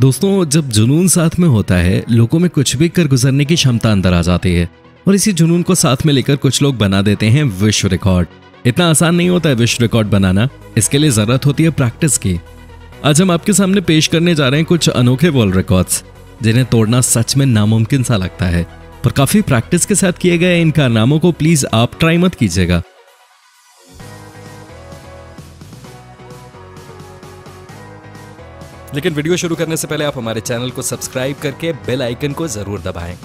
दोस्तों, जब जुनून साथ में होता है, लोगों में कुछ भी कर गुजरने की क्षमता अंदर आ जाती है। और इसी जुनून को साथ में लेकर कुछ लोग बना देते हैं विश्व रिकॉर्ड। इतना आसान नहीं होता है विश्व रिकॉर्ड बनाना। इसके लिए ज़रूरत होती है प्रैक्टिस की। आज हम आपके सामने पेश करने जा रहे हैं कुछ अनोखे वर्ल्ड रिकॉर्ड्स, जिन्हें तोड़ना सच में नामुमकिन सा लगता है। पर काफ़ी प्रैक्टिस के साथ किए गए इन कारनामों को प्लीज़ आप ट्राई मत कीजिएगा। लेकिन वीडियो शुरू करने से पहले आप हमारे चैनल को सब्सक्राइब करके बेल आइकन को ज़रूर दबाएँ।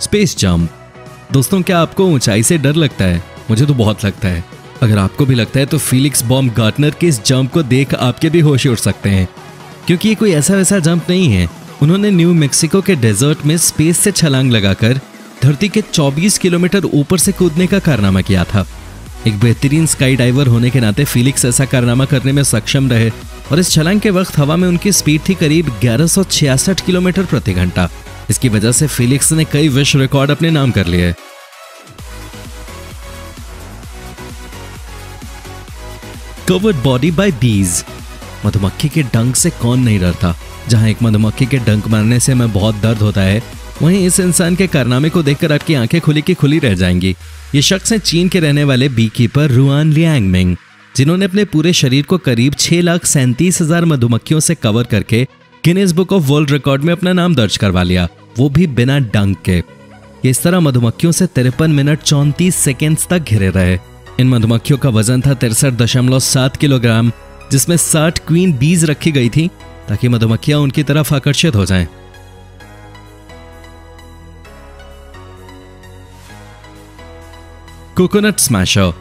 Space jump. दोस्तों, क्या आपको ऊंचाई से डर लगता है? मुझे तो बहुत लगता है। अगर आपको भी लगता है तो फिलिक्स बॉम्ब गार्टनर के इस जंप को देख आपके भी होश उड़ सकते हैं। क्योंकि ये कोई ऐसा वैसा जंप नहीं है। उन्होंने न्यू मेक्सिको के डेजर्ट में स्पेस से छलांग लगाकर धरती के 24 किलोमीटर ऊपर से कूदने का कारनामा किया था। एक बेहतरीन स्काई डाइवर होने के नाते फिलिक्स ऐसा कारनामा करने में सक्षम रहे और इस छलांग के वक्त हवा में उनकी स्पीड थी करीब ग्यारह किलोमीटर प्रति घंटा। इसकी वजह से फिलिक्स ने कई विश्व रिकॉर्ड अपने नाम कर लिए। कवर्ड बॉडी बाय बीज मधुमक्खी के डंक से कौन नहीं डरता? जहाँ एक मधुमक्खी के डंक मारने से हमें बहुत दर्द होता है वहीं इस इंसान के कारनामे को देखकर आपकी आँखें खुली की खुली रह जाएँगी। ये शख्स है चीन के रहने वाले beekeeper Ruan Liang Ming जिन्होंने अपने पूरे शरीर को करीब छह लाख सैंतीस हज़ार मधुमक्खियों से कवर करके Guinness Book of World Record में अपना नाम दर्ज करवा लिया, वो भी बिना डंक के। इस तरह मधुमक्खियों से तिरपन मिनट चौंतीस सेकेंड्स तक घिरे रहे। इन मधुमक्खियों का वज़न था तिरसठ दशमलव सात किलोग्राम, जिसमें साठ क्वीन बीज रखी गई थी, ताकि मधुमक्खियाँ उनकी तरफ़ आकर्षित हो जाएँ। Coconut smasher.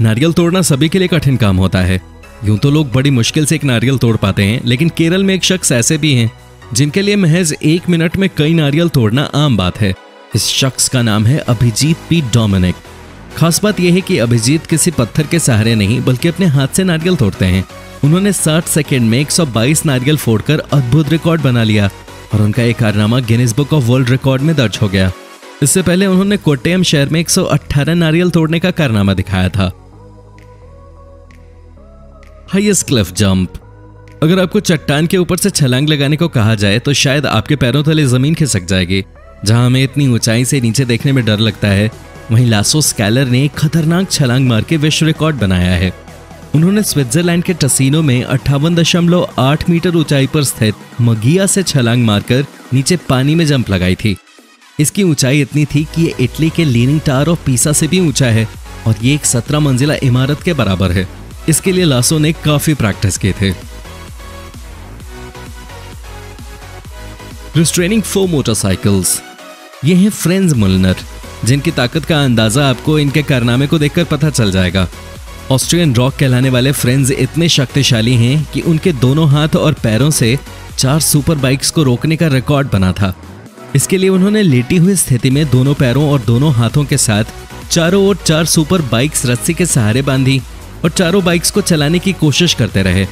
नारियल तोड़ना सभी के लिए कठिन काम होता है। यूँ तो लोग बड़ी मुश्किल से एक नारियल तोड़ पाते हैं, लेकिन केरल में एक शख्स ऐसे भी हैं, जिनके लिए महज एक मिनट में कई नारियल तोड़ना आम बात है। इस शख्स का नाम है अभिजीत पी. डोमिनिक। खास बात यह है कि अभिजीत किसी पत्थर के सहारे नहीं, बल्कि अपने हाथ से नारियल तोड़ते हैं। उन्होंने 60 सेकेंड में 122 नारियल फोड़कर अद्भुत रिकॉर्ड बना लिया, और उनका एक कारनामा Guinness Book of World Record में दर्ज हो गया। इससे पहले उन्होंने कोट्टयम शहर में 118 नारियल तोड़ने का कारनामा दिखाया था। हाईएस्ट क्लिफ जंप अगर आपको चट्टान के ऊपर से छलांग लगाने को कहा जाए तो शायद आपके पैरों तले ज़मीन खिसक जाएगी, जहाँ हमें इतनी ऊंचाई से नीचे देखने में डर लगता है। वहीं लासो स्कैलर ने एक खतरनाक छलांग मार के विश्व रिकॉर्ड बनाया है। उन्होंने स्विट्जरलैंड के टसीनो में अट्ठावन मीटर ऊंचाई पर स्थित मगिया से छलांग मारकर नीचे पानी में जंप लगाई थी। इसकी ऊंचाई इतनी थी कि ये इटली के लीनिंग टावर ऑफ़ पीसा से भी ऊँचा है और ये एक सत्रह मंजिला इमारत के बराबर है। इसके लिए लासो ने काफ़ी प्रैक्टिस किए थे। रिस्ट्रेनिंग फोर मोटरसाइकिल्स ये हैं फ्रेंड्स मुलनर जिनकी ताकत का अंदाज़ा आपको इनके कारनामे को देखकर पता चल जाएगा। ऑस्ट्रियन रॉक कहलाने वाले फ्रेंड्स इतने शक्तिशाली हैं कि उनके दोनों हाथ और पैरों से चार सुपर बाइक्स को रोकने का रिकॉर्ड बना था। इसके लिए उन्होंने लेटी हुई स्थिति में दोनों पैरों और दोनों हाथों के साथ चारों ओर चार सुपर बाइक्स रस्सी के सहारे बांधी और चारों बाइक्स को चलाने की कोशिश करते रहे।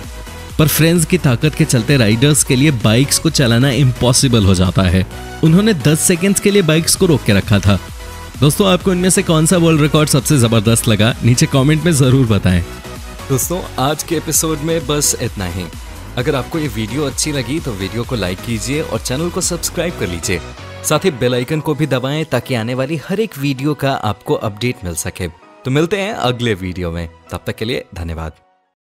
पर फ्रेंड्स की ताकत के चलते राइडर्स के लिए बाइक्स को चलाना इम्पॉसिबल हो जाता है। उन्होंने 10 सेकेंड्स के लिए बाइक्स को रोक के रखा था। दोस्तों, आपको इनमें से कौन सा वर्ल्ड रिकॉर्ड सबसे ज़बरदस्त लगा? नीचे कमेंट में ज़रूर बताएँ। दोस्तों, आज के एपिसोड में बस इतना ही। अगर आपको ये वीडियो अच्छी लगी तो वीडियो को लाइक कीजिए और चैनल को सब्सक्राइब कर लीजिए। साथ ही बेलाइकन को भी दबाएँ ताकि आने वाली हर एक वीडियो का आपको अपडेट मिल सके। तो मिलते हैं अगले वीडियो में। तब तक के लिए धन्यवाद।